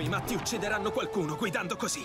I matti uccideranno qualcuno guidando così.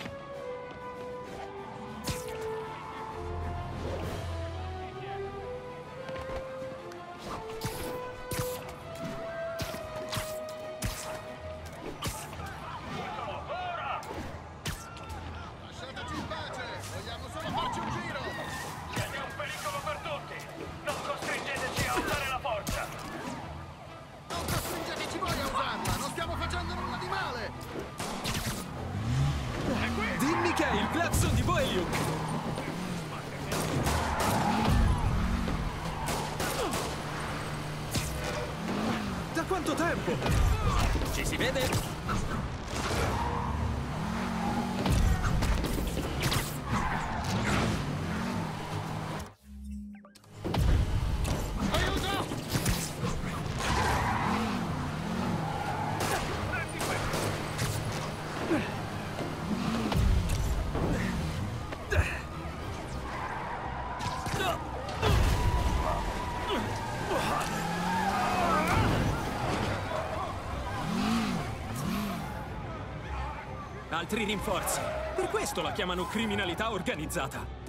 altri rinforzi. Per questo la chiamano criminalità organizzata.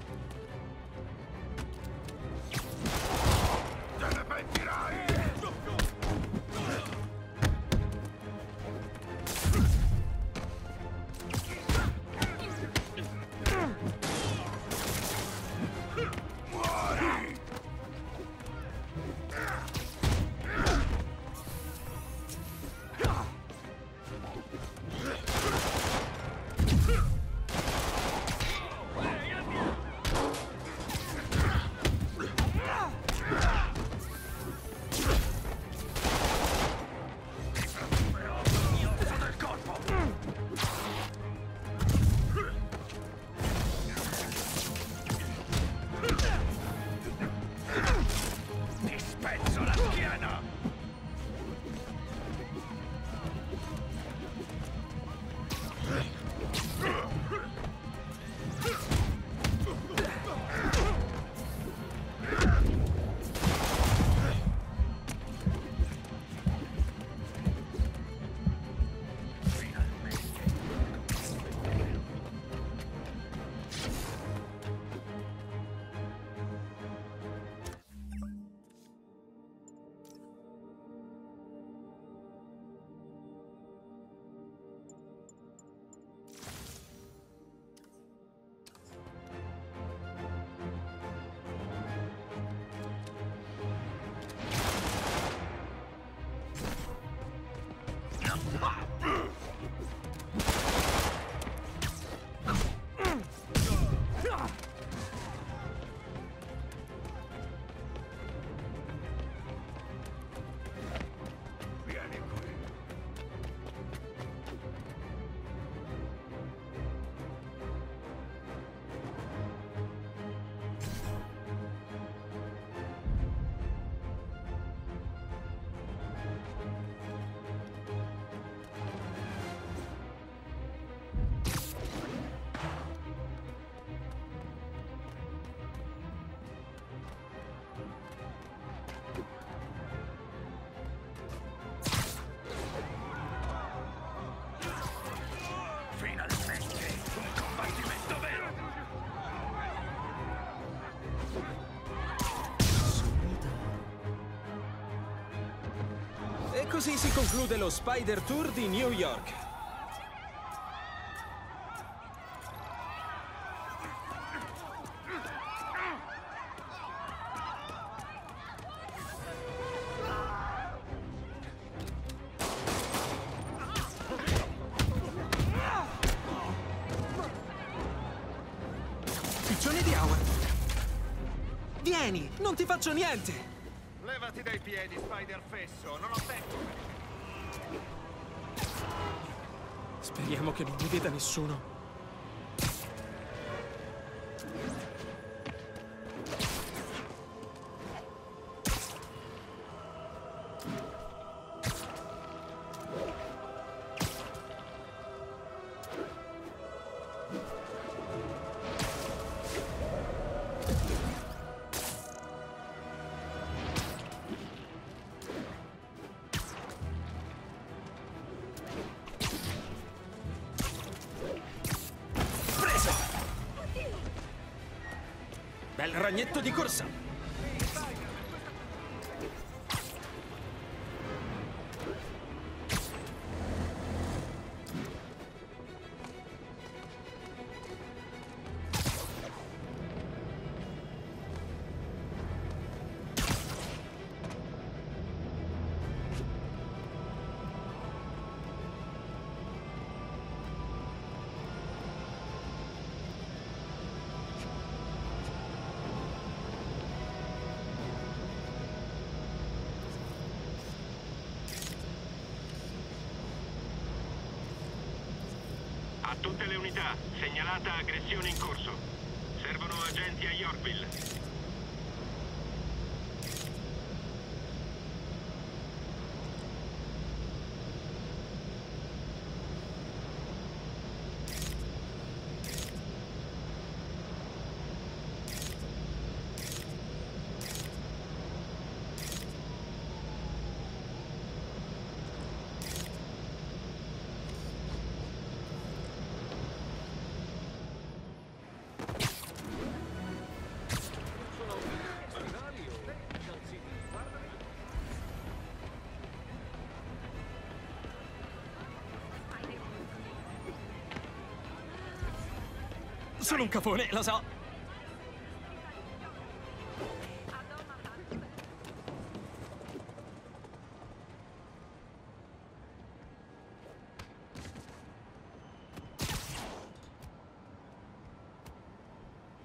Così si conclude lo Spider Tour di New York. Piccione di Howard. Vieni, non ti faccio niente. Levati dai piedi, Spider Fesso, non ho tempo. Speriamo che non mi veda nessuno. Bel ragnetto di corsa! Tutte le unità, segnalata aggressione in corso. Servono agenti a Yorkville. Sono un cafone, lo so.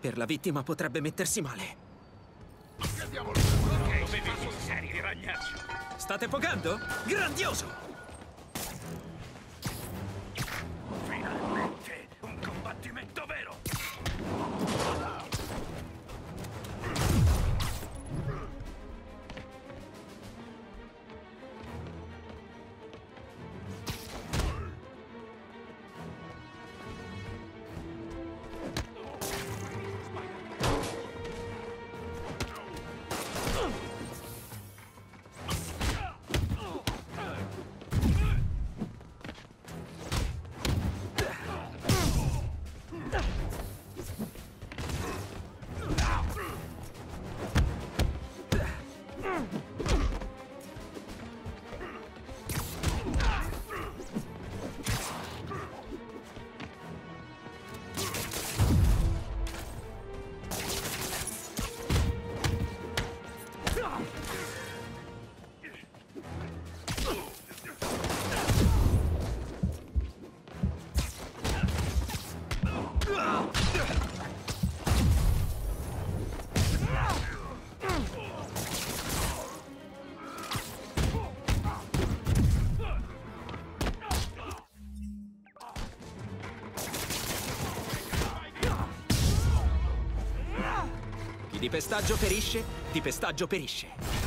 Per la vittima potrebbe mettersi male. State pogando? Grandioso! Di pestaggio perisce, di pestaggio perisce.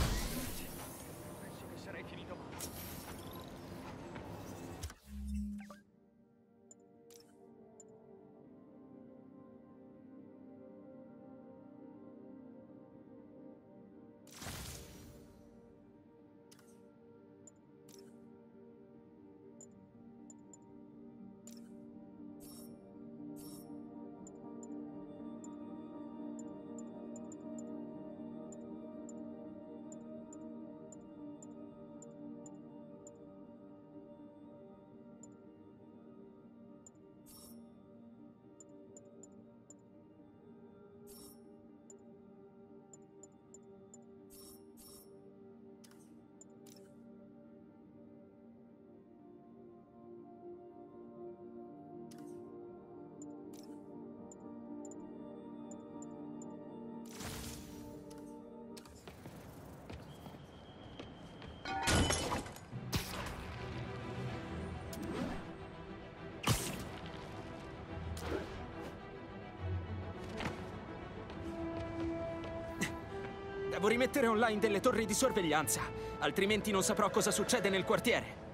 Devo rimettere online delle torri di sorveglianza, altrimenti non saprò cosa succede nel quartiere.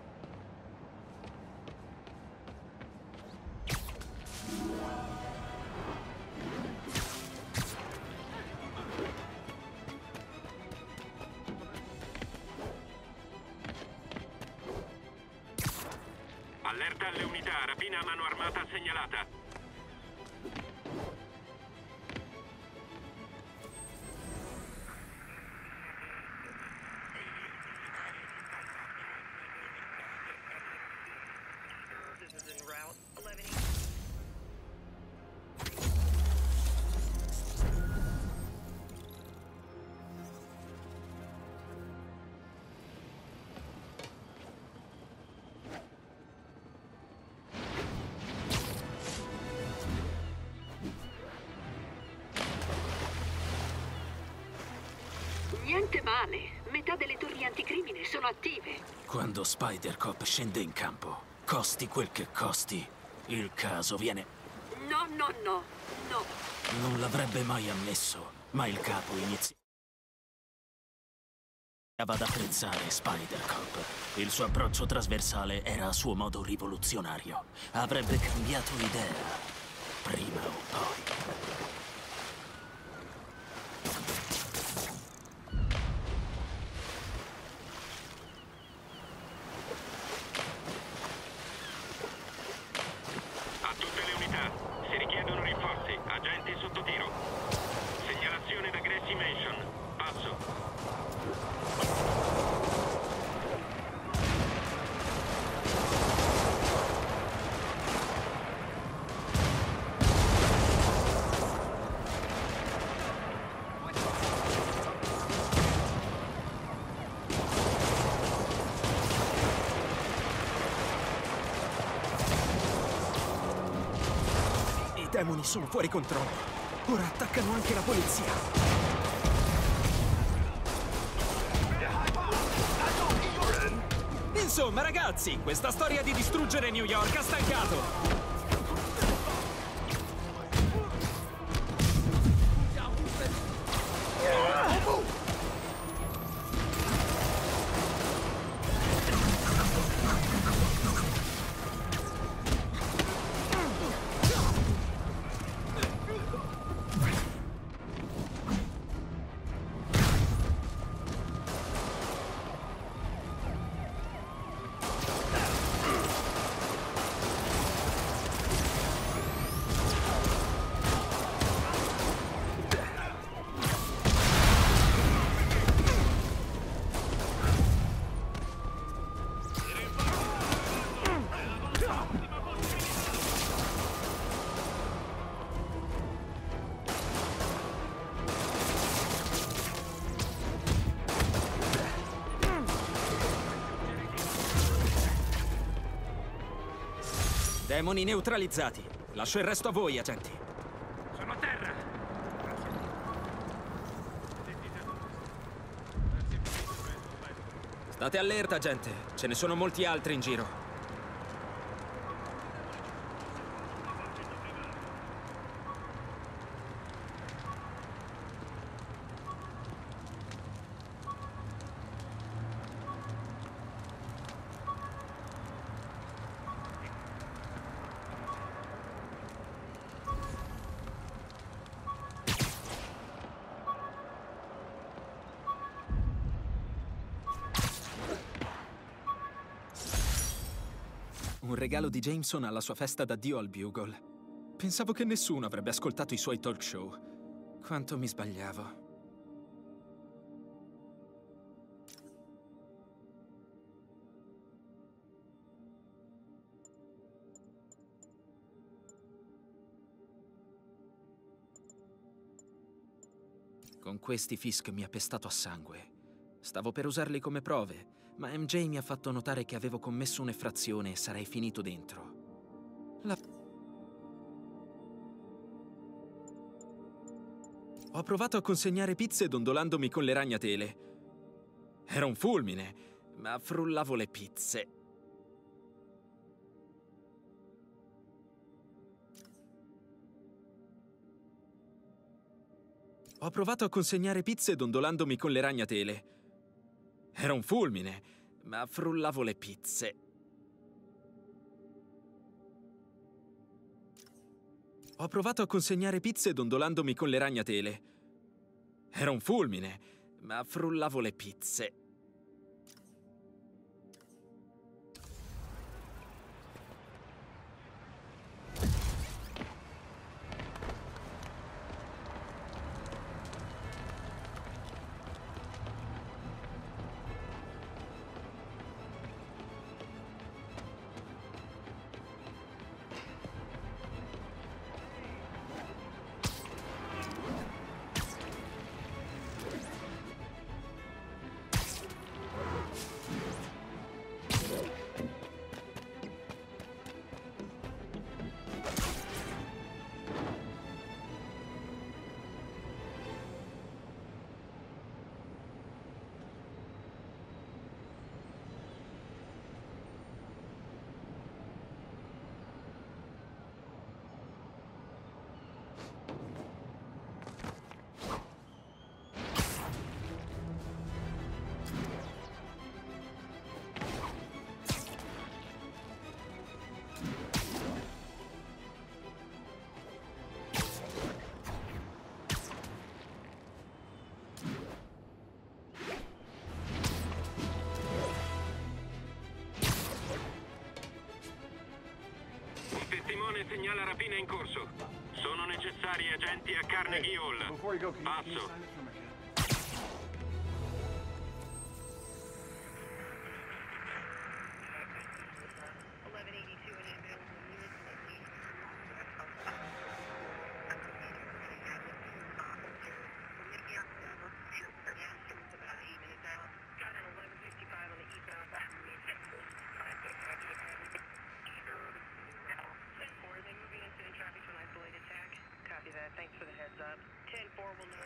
Niente male. Metà delle torri anticrimine sono attive. Quando Spider-Cop scende in campo, costi quel che costi, il caso viene... No, no, no. No. Non l'avrebbe mai ammesso, ma il capo iniziava ad apprezzare Spider-Cop. Il suo approccio trasversale era a suo modo rivoluzionario. Avrebbe cambiato idea, prima o poi. A tutte le unità, si richiedono rinforzi, agenti sotto tiro. Segnalazione da Gracie Mansion. Passo. I demoni sono fuori controllo. Ora attaccano anche la polizia. Insomma, ragazzi, questa storia di distruggere New York ha stancato. Demoni neutralizzati. Lascio il resto a voi, agenti. Sono a terra! State allerta, gente. Ce ne sono molti altri in giro. Regalo di Jameson alla sua festa d'addio al Bugle. Pensavo che nessuno avrebbe ascoltato i suoi talk show. Quanto mi sbagliavo. Con questi Fisk mi ha pestato a sangue. Stavo per usarli come prove, ma MJ mi ha fatto notare che avevo commesso un'effrazione e sarei finito dentro. La... Ho provato a consegnare pizze dondolandomi con le ragnatele. Era un fulmine, ma frullavo le pizze. Ho provato a consegnare pizze dondolandomi con le ragnatele. Era un fulmine, ma frullavo le pizze. Ho provato a consegnare pizze dondolandomi con le ragnatele. Era un fulmine, ma frullavo le pizze. Necessari agenti a Carnegie Hall. Before 4 will know.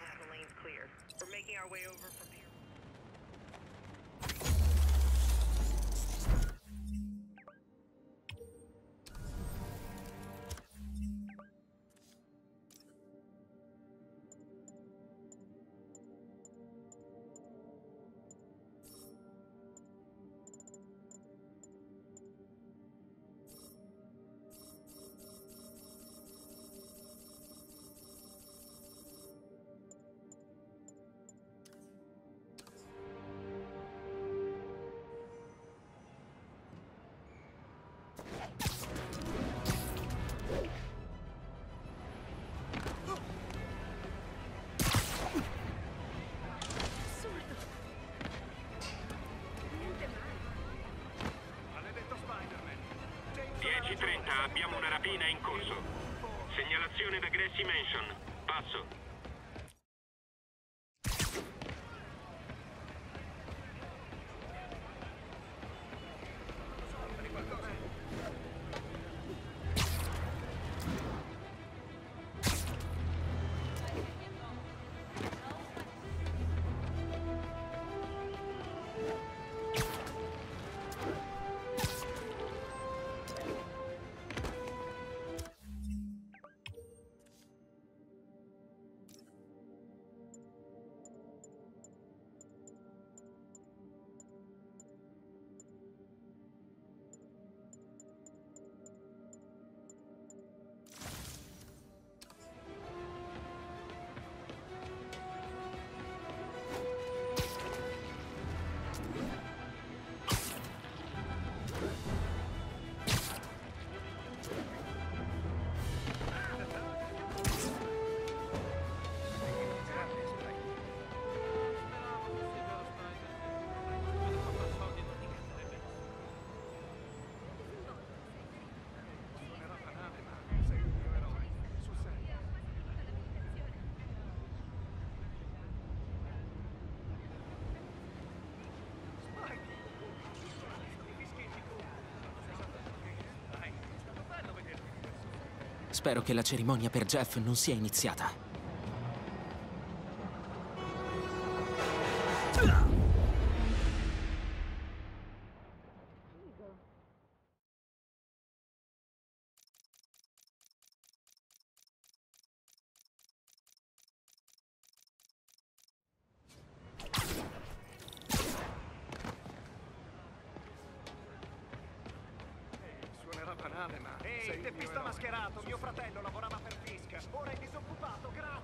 Adelaine's clear. We're making our way over from abbiamo una rapina in corso. Segnalazione da Gracie Mansion. Passo. Spero che la cerimonia per Jeff non sia iniziata. Maria. Ehi, il teppista mascherato, mio fratello lavorava per Fisk. Ora è disoccupato, grazie.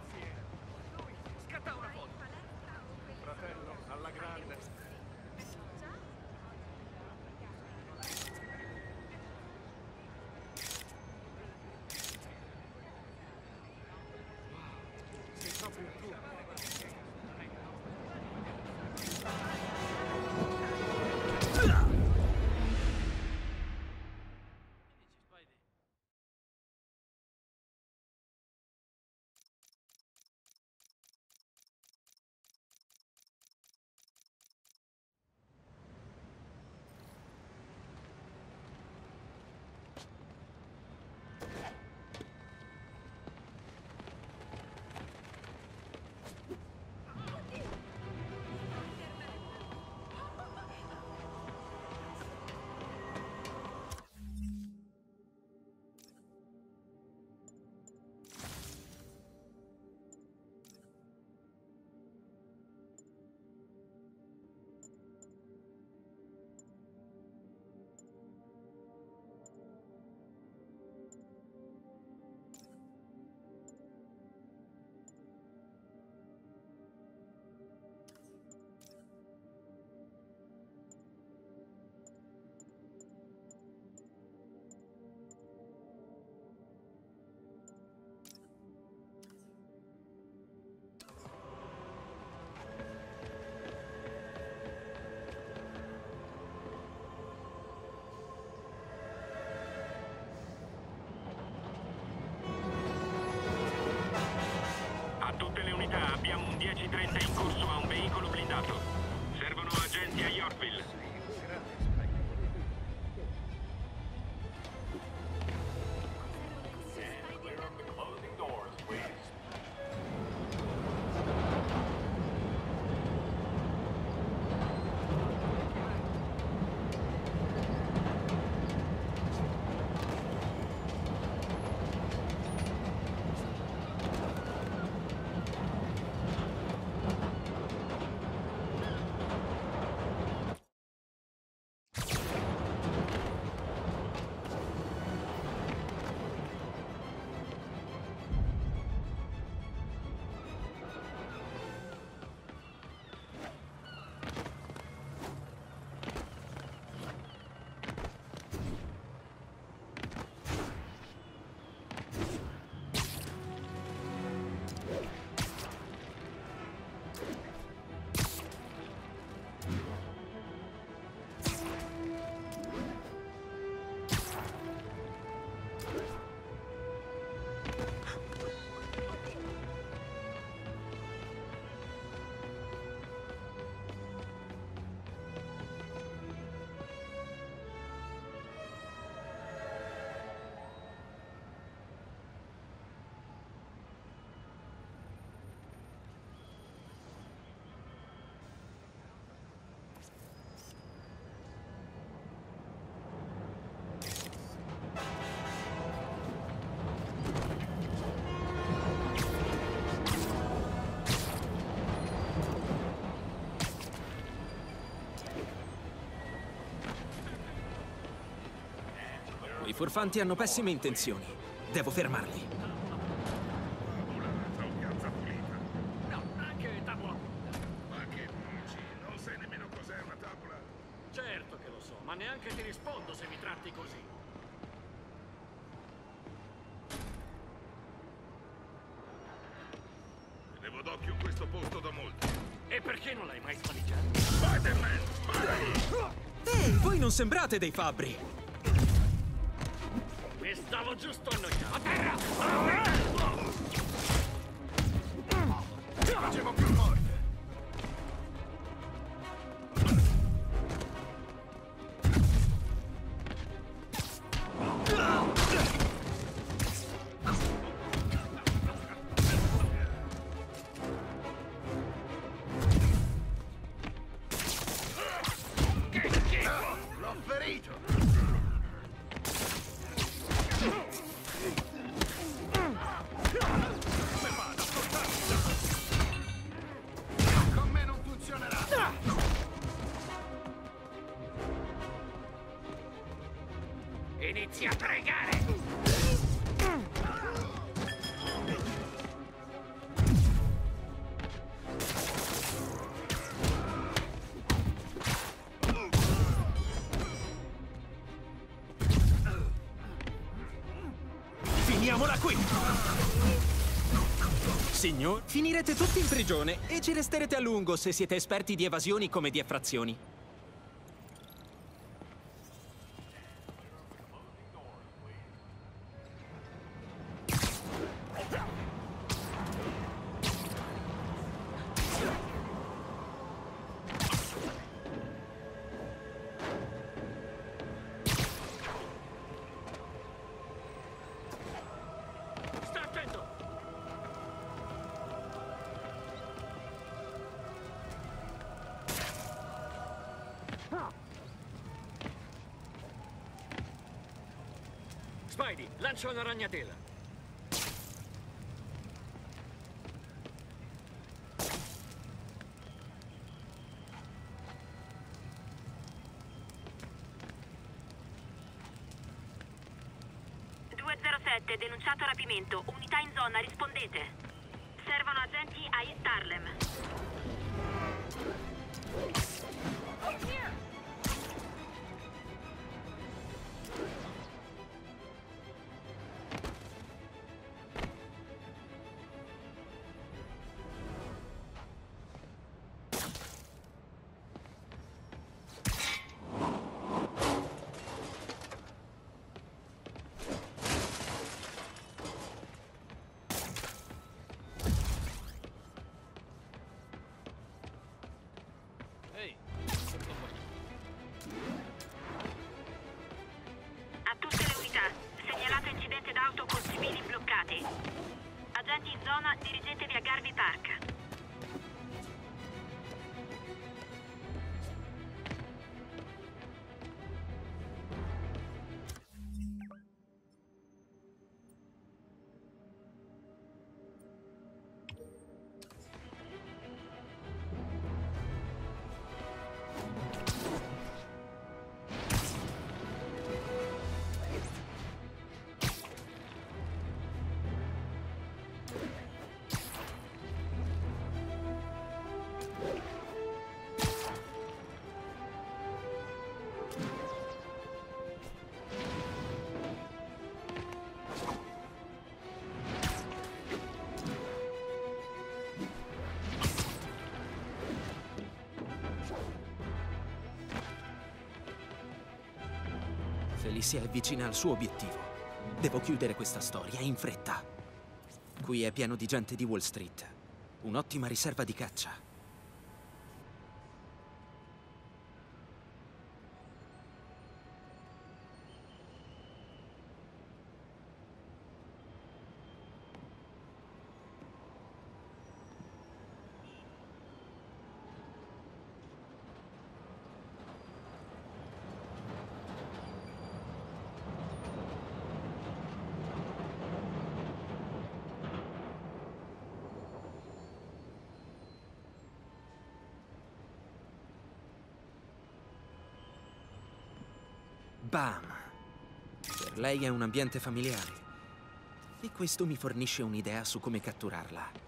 Furfanti hanno pessime intenzioni. Devo fermarli. Piazza pulita. No, anche tavola punta. Ma che dici? Non sai nemmeno cos'è una tavola? Certo che lo so, ma neanche ti rispondo se mi tratti così. Tenevo d'occhio questo posto da molto. E perché non l'hai mai spalleggiato? Spider-Man, sparami! Ehi, voi non sembrate dei fabbri! Mi stavo giusto a pregare! Finiamola qui! Signor, finirete tutti in prigione e ci resterete a lungo se siete esperti di evasioni come di effrazioni. Lancia una ragnatela. denunciato rapimento. Unità in zona, rispondete. Servono agenti a East Harlem. Felicia è vicina al suo obiettivo. Devo chiudere questa storia in fretta. Qui è pieno di gente di Wall Street. Un'ottima riserva di caccia. Bam! Per lei è un ambiente familiare. E questo mi fornisce un'idea su come catturarla.